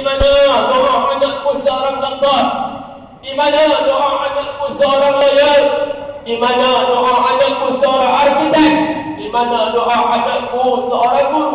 mana doa anakku seorang doktor? Di mana doa anakku seorang lawyer? Di mana doa anakku seorang arkitek? Di mana doa anakku seorang guru?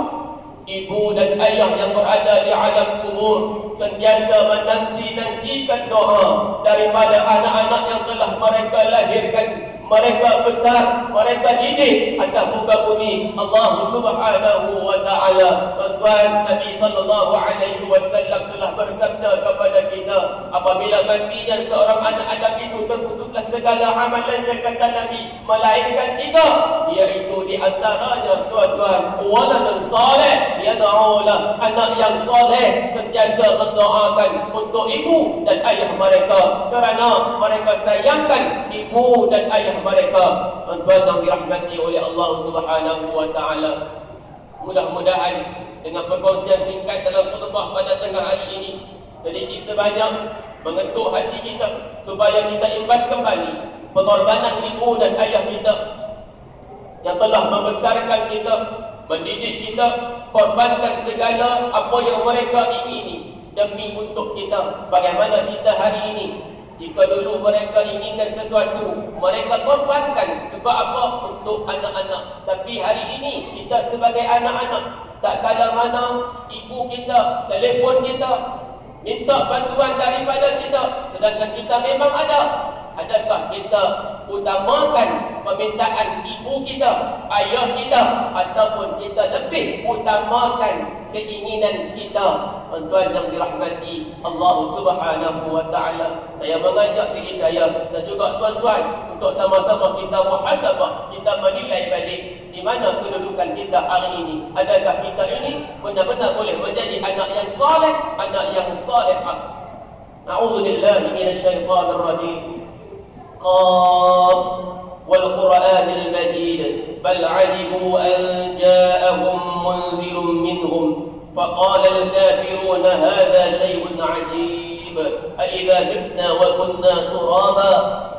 Ibu dan ayah yang berada di alam kubur sentiasa menanti-nantikan doa daripada anak-anak yang telah mereka lahirkan mereka besar, mereka didik atas muka bumi. Allah Subhanahu wa taala. Tuan-tuan, Nabi sallallahu alaihi wasallam telah bersabda kepada kita, apabila matinya seorang anak Adam itu terputuslah segala amalannya kata Nabi, melainkan tiga, iaitu di antaranya tuan-tuan, waladun saleh. Yad'ulah, anak yang saleh sentiasa mendoakan untuk ibu dan ayah mereka. Kerana mereka sayangkan ibu dan ayah mereka tuan-tuan yang dirahmati oleh Allah Subhanahu wa taala. Mudah-mudahan dengan perkongsian singkat dalam khutbah pada tengah hari ini sedikit sebanyak mengetuk hati kita supaya kita imbas kembali pengorbanan ibu dan ayah kita yang telah membesarkan kita, mendidik kita, korbankan segala apa yang mereka ingini demi untuk kita. Bagaimana kita hari ini jika dulu mereka inginkan sesuatu, mereka korbankan sebab apa? Untuk anak-anak. Tapi hari ini kita sebagai anak-anak, tak kala mana ibu kita, telefon kita, minta bantuan daripada kita. Sedangkan kita memang ada. Adakah kita utamakan permintaan ibu kita, ayah kita ataupun kita lebih utamakan keinginan kita tuan-tuan yang dirahmati Allah Subhanahu wa taala. Saya mengajak diri saya dan juga tuan-tuan untuk sama-sama kita muhasabah, kita menilai balik di mana kedudukan kita hari ini. Adakah kita ini benar-benar boleh menjadi anak yang soleh, anak yang solehah? Nauzubillah minasyaitanir rajim. Qaf wal Qur'anil Majid. Bal 'alimu an ja'ahum munzirun minhum. فقال الكافرون هذا شيء عجيب. أإذا متنا وكنا ترابا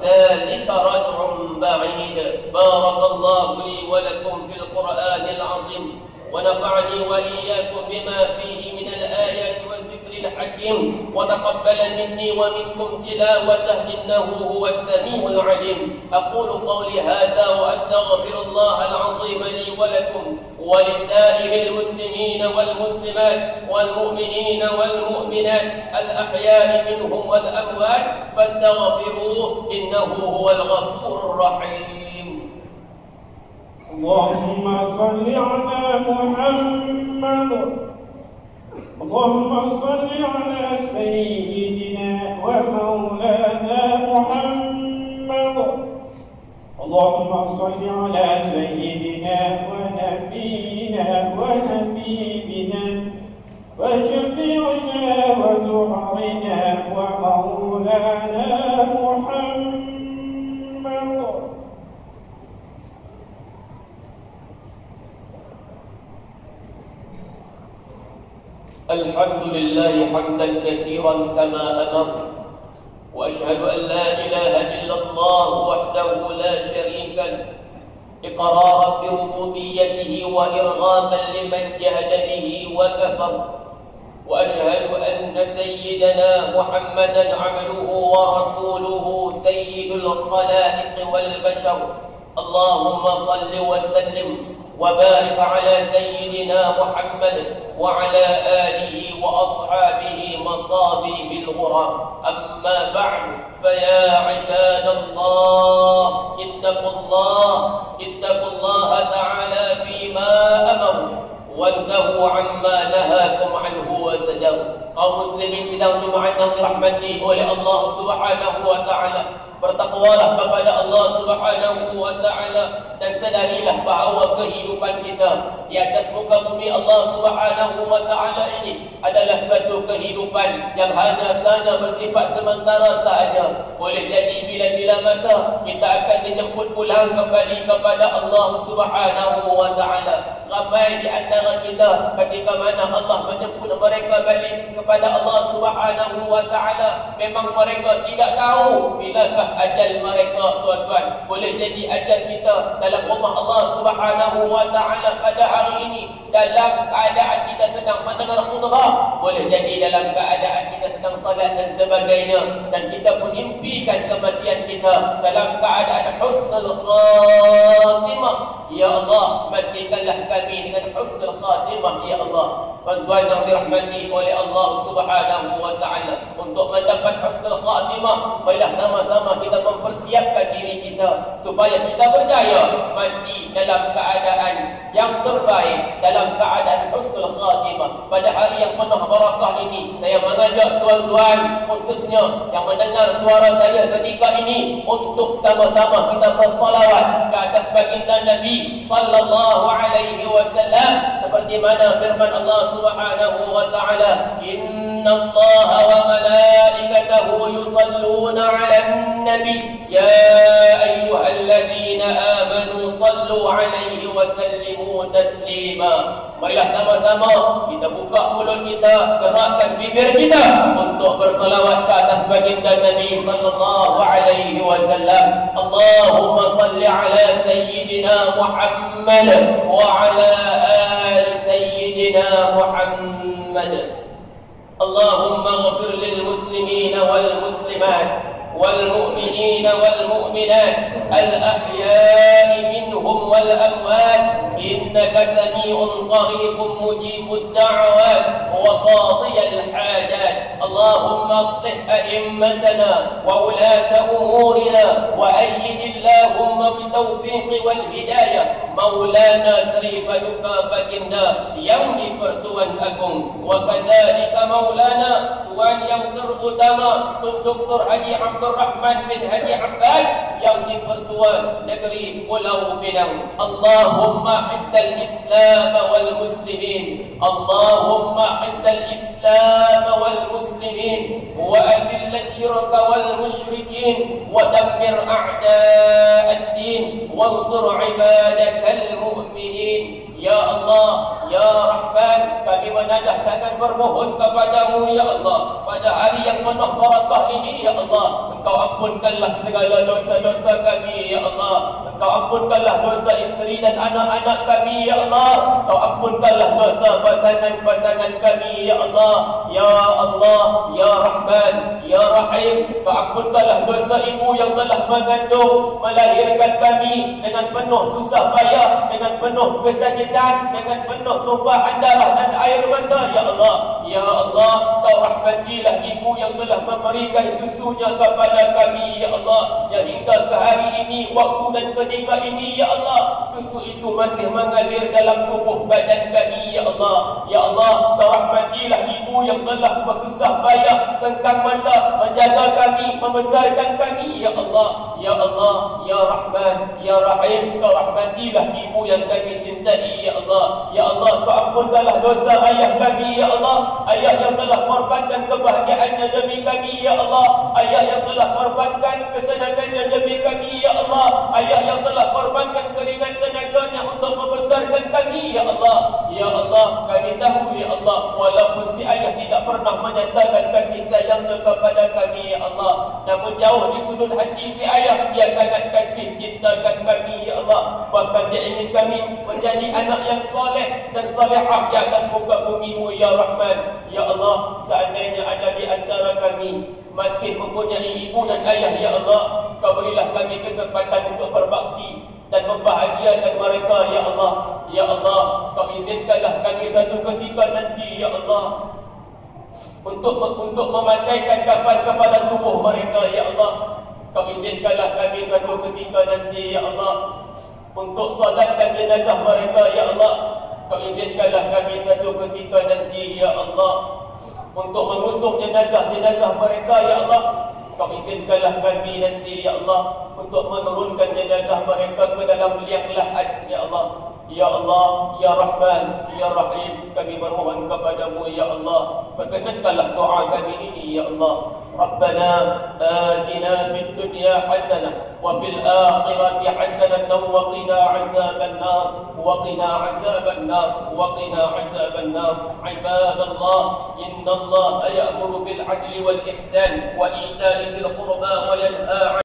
ذلك رجع بعيد. بارك الله لي ولكم في القرآن العظيم ونفعني وإياكم بما فيه من الآيات والذكر الحكيم. وتقبل مني ومنكم تلاوته إنه هو السميع العليم. أقول قولي هذا وأستغفر الله العظيم لي ولكم. ولسائر المسلمين والمسلمات والمؤمنين والمؤمنات الأحياء منهم والأموات فاستغفروه إنه هو الغفور الرحيم. اللهم صل على محمد. اللهم صل على سيدنا ومولانا محمد اللهم صل على سيدنا ونبينا وحبيبنا وشفيعنا وزهرنا ومولانا محمد. الحمد لله حمدا كثيرا كما أمر وأشهد أن لا إله إلا الله وحده لا شريك إقرارا بربوبيته وإرغاما لمن جهد به وكفر. وأشهد أن سيدنا محمدا عبده ورسوله سيد الخلائق والبشر. اللهم صل وسلم وبارك على سيدنا محمد وعلى آله وأصحابه مصابيح الغرام أما بعد فيا عباد الله اتقوا الله اتقوا الله تعالى فيما أمر وانتهوا عما نهاكم عنه وزجر قوم مسلمين sedang Jumaat yang dirahmati oleh wa taala Bertakwalah kepada Allah Subhanahu wa taala dan sedarilah bahawa kehidupan kita di atas muka bumi Allah Subhanahu wa taala ini adalah suatu kehidupan yang hanya saja bersifat sementara sahaja. Boleh jadi bila-bila masa kita akan dijemput pulang kembali kepada Allah Subhanahu wa taala. Ramai di antara kita ketika mana Allah menjemput mereka balik kepada Allah Subhanahu wa taala memang mereka tidak tahu bilakah ajal mereka tuan-tuan. Boleh jadi ajal kita dalam rumah Allah Subhanahu wa taala pada hari ini dalam keadaan kita sedang mendengar khutbah. Boleh jadi dalam keadaan kita sedang salat dan sebagainya. Dan kita pun impikan kematian kita dalam keadaan husnul khatimah ya Allah matikanlah kami dengan husnul khatimah ya Allah. Tuan-tuan yang dirahmati oleh Allah Subhanahu wa taala. Untuk mendapat husnul khatimah marilah sama-sama kita mempersiapkan diri kita supaya kita berjaya mati dalam keadaan yang terbaik dalam keadaan husnul khatimah. Pada hari yang penuh barakah ini saya mengajak tuan-tuan khususnya yang mendengar suara saya ketika ini untuk sama-sama kita bersalawat ke atas baginda Nabi sallallahu alaihi wasallam seperti mana firman Allah Subhanahu wa taala inna Allah wa malaikatahu yusalluna 'alan nabi ya ayyuhalladzina amanu sallu 'alaihi wa sallimu taslima marilah sama-sama kita buka mulut kita gerakkan bibir kita untuk bersalawat ke atas baginda Nabi sallallahu alaihi wasallam Allahumma salli ala sayyidina Muhammad wa ala ali sayyidina Muhammad اللهم اغفر للمسلمين والمسلمات والمؤمنين والمؤمنات الأحياء منهم والأموات إنك سميع قريب مجيب الدعوات وقاضي الحاجات. اللهم أصلح أئمتنا وولاة أمورنا وأيد اللهم بالتوفيق والهداية. مولانا سريف لك بكنا يوم pertuan agung وكذلك مولانا terutama Tun Dr. Haji Abdul Rahman bin Haji Abbas yang dipertua negeri Pulau Pinang. Allahumma izzal Islam wal muslimin. Allahumma izzal Islam wal muslimin wa adill asyrak wal musyrikin wa dammir a'da ad-din wa 'ibadakal mu'minin. Ya Allah, Ya Rahman, kami menadahkan dan bermohon kepadamu, Ya Allah. Pada hari yang penuh barakah ini, Ya Allah. Engkau ampunkanlah segala dosa-dosa kami, Ya Allah. Engkau ampunkanlah dosa isteri dan anak-anak kami, Ya Allah. Engkau ampunkanlah dosa pasangan-pasangan kami, Ya Allah. Ya Allah, Ya Rahman, Ya Rahim. Ampunkanlah dosa ibu yang telah mengandung, melahirkan kami dengan penuh susah payah, dengan penuh kesakitan dengan penuh tumpahan darah dan air mata. Ya Allah ya Allah kau rahmatilah ibu yang telah memberikan susunya kepada kami. Ya Allah yang hingga ke hari ini waktu dan ketika ini. Ya Allah susu itu masih mengalir dalam tubuh badan kami. Ya Allah ya Allah kau rahmatilah ibu yang telah bersusah payah sengkang mata menjaga kami membesarkan kami ya Allah ya Allah ya Rahman ya Rahim kau rahmatilah ibu yang kami cintai Ya Allah. Ya Allah Kau ampunkanlah dosa ayah kami Ya Allah. Ayah yang telah korbankan kebahagiaannya demi kami Ya Allah. Ayah yang telah korbankan kesenangannya demi kami Ya Allah. Ayah yang telah korbankan keringan tenaganya untuk membesarkan kami Ya Allah. Ya Allah Kami tahu Ya Allah Walaupun si ayah tidak pernah menyatakan kasih sayangnya kepada kami Ya Allah. Namun jauh di sudut hati si ayah Dia sangat kasih cintakan kami Ya Allah. Bahkan dia ingin kami menjadi anak yang soleh dan salihah di atas muka bumi-Mu ya Rahman. Ya Allah seandainya ada di antara kami masih mempunyai ibu dan ayah ya Allah kau berilah kami kesempatan untuk berbakti dan membahagiakan mereka ya Allah. Ya Allah kau izinkanlah kami satu ketika nanti ya Allah untuk untuk memakaikan kafan kepada tubuh mereka ya Allah kau izinkanlah kami satu ketika nanti ya Allah untuk solatkan jenazah mereka ya Allah. Kau izinkanlah kami satu ketika nanti ya Allah untuk mengusung jenazah-jenazah mereka ya Allah. Kau izinkanlah kami nanti ya Allah untuk menurunkan jenazah mereka ke dalam liang lahat ya Allah Ya Allah, Ya Rahman, Ya Rahim Kami bermohon kepadamu Ya Allah Perkenankanlah doa kami ini Ya Allah ربنا آتنا في الدنيا حسنة وفي الآخرة حسنة وقنا عذاب النار وقنا عذاب النار وقنا عذاب النار. عباد الله إن الله يأمر بالعدل والإحسان وإيتاء ذي القربى وينهى